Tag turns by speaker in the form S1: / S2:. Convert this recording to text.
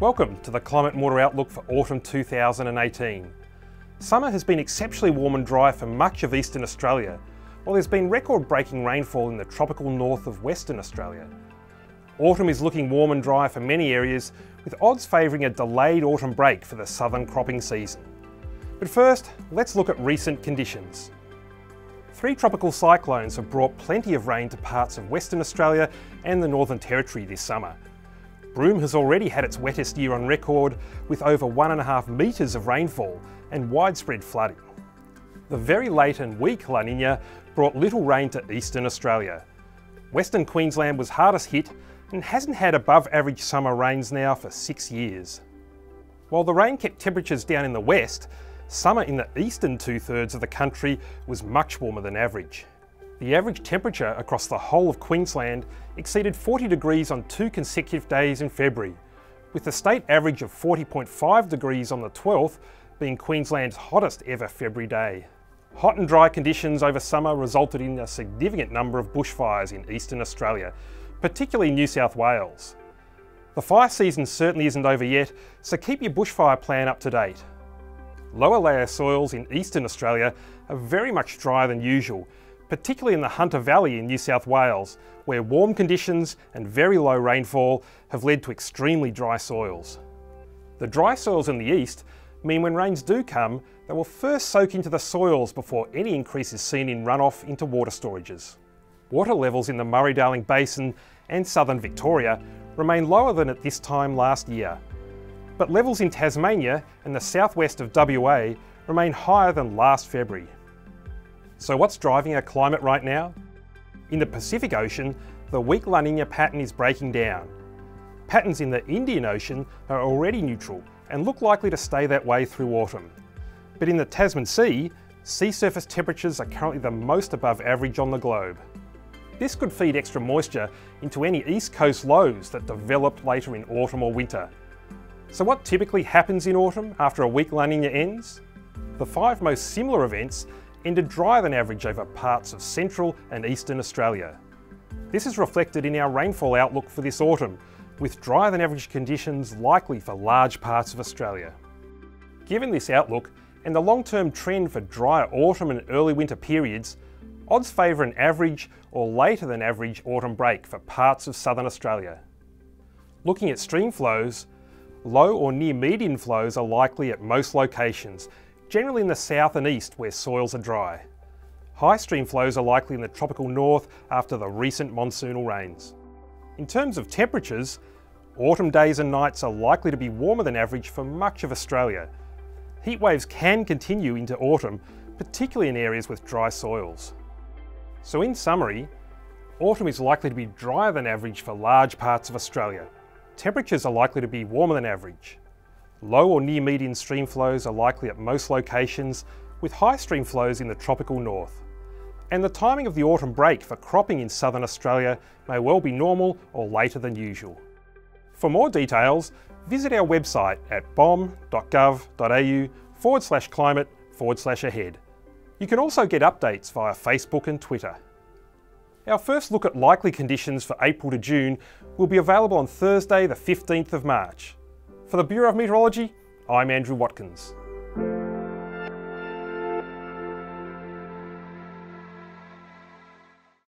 S1: Welcome to the Climate Water Outlook for autumn 2018. Summer has been exceptionally warm and dry for much of eastern Australia, while there's been record breaking rainfall in the tropical north of Western Australia. Autumn is looking warm and dry for many areas, with odds favouring a delayed autumn break for the southern cropping season. But first, let's look at recent conditions. Three tropical cyclones have brought plenty of rain to parts of Western Australia and the Northern Territory this summer, Broome has already had its wettest year on record with over one and a half metres of rainfall and widespread flooding. The very late and weak La Nina brought little rain to eastern Australia. Western Queensland was hardest hit and hasn't had above average summer rains now for six years. While the rain kept temperatures down in the west, summer in the eastern two thirds of the country was much warmer than average. The average temperature across the whole of Queensland exceeded 40 degrees on two consecutive days in February, with the state average of 40.5 degrees on the 12th being Queensland's hottest ever February day. Hot and dry conditions over summer resulted in a significant number of bushfires in eastern Australia, particularly New South Wales. The fire season certainly isn't over yet, so keep your bushfire plan up to date. Lower layer soils in eastern Australia are very much drier than usual, particularly in the Hunter Valley in New South Wales, where warm conditions and very low rainfall have led to extremely dry soils. The dry soils in the east mean when rains do come, they will first soak into the soils before any increase is seen in runoff into water storages. Water levels in the Murray-Darling Basin and southern Victoria remain lower than at this time last year, but levels in Tasmania and the southwest of WA remain higher than last February. So what's driving our climate right now? In the Pacific Ocean, the weak La Nina pattern is breaking down. Patterns in the Indian Ocean are already neutral and look likely to stay that way through autumn. But in the Tasman Sea, sea surface temperatures are currently the most above average on the globe. This could feed extra moisture into any east coast lows that develop later in autumn or winter. So what typically happens in autumn after a weak La Nina ends? The five most similar events ended drier than average over parts of central and eastern Australia. This is reflected in our rainfall outlook for this autumn, with drier than average conditions likely for large parts of Australia. Given this outlook and the long-term trend for drier autumn and early winter periods, odds favour an average or later than average autumn break for parts of southern Australia. Looking at stream flows, low or near median flows are likely at most locations generally in the south and east where soils are dry. High stream flows are likely in the tropical north after the recent monsoonal rains. In terms of temperatures, autumn days and nights are likely to be warmer than average for much of Australia. Heat waves can continue into autumn, particularly in areas with dry soils. So in summary, autumn is likely to be drier than average for large parts of Australia. Temperatures are likely to be warmer than average. Low or near median stream flows are likely at most locations, with high stream flows in the tropical north. And the timing of the autumn break for cropping in southern Australia may well be normal or later than usual. For more details, visit our website at bom.gov.au forward slash climate forward slash ahead. You can also get updates via Facebook and Twitter. Our first look at likely conditions for April to June will be available on Thursday the 15th of March. For the Bureau of Meteorology, I'm Andrew Watkins.